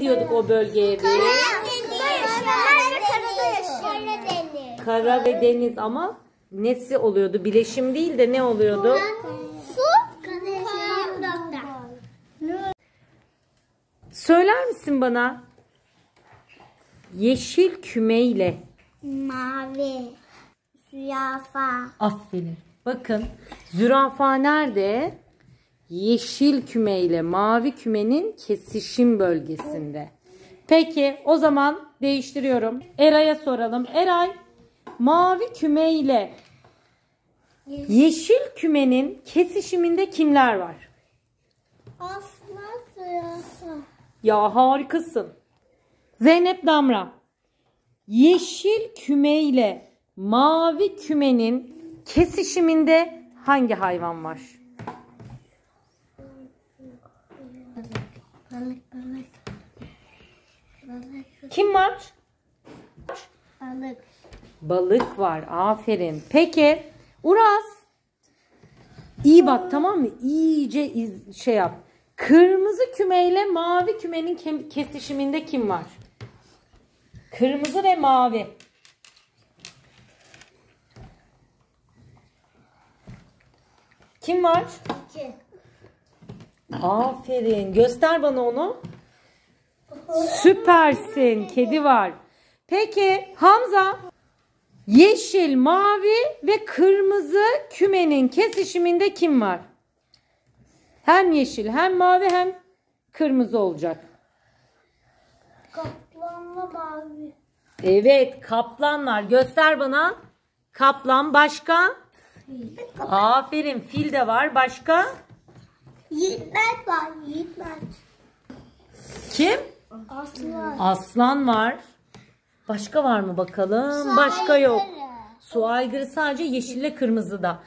diyorduk o bölgeye? Karadeniz. Kara ve deniz ama nesi oluyordu? Bileşim değil de ne oluyordu? Su. Söyler misin bana? Yeşil kümeyle. Mavi. Zürafa. Aferin. Bakın zürafa nerede? Yeşil kümeyle mavi kümenin kesişim bölgesinde. Peki o zaman değiştiriyorum. Eray'a soralım. Eray mavi kümeyle yeşil kümenin kesişiminde kimler var? Aslan zürafa. Ya harikasın. Zeynep Damra. Yeşil kümeyle mavi kümenin kesişiminde hangi hayvan var? Balık balık. Balık Kim var? balık. Balık var. Aferin. Peki Uras. İyi bak tamam mı? İyice iz- şey yap. Kırmızı kümeyle mavi kümenin ke- kesişiminde kim var? Kırmızı ve mavi. Kim var? İki. Aferin. Göster bana onu. Süpersin. Kedi var. Peki Hamza. Yeşil, mavi ve kırmızı kümenin kesişiminde kim var? Hem yeşil, hem mavi, hem kırmızı olacak. Kaplanla mavi. Evet, kaplanlar. Göster bana. Kaplan başka? Aferin. Fil de var. Başka? Yiğitler var. Yiğitler. Kim? Aslan. Aslan var. Başka var mı bakalım? Başka yok. Su aygırı sadece yeşille kırmızıda.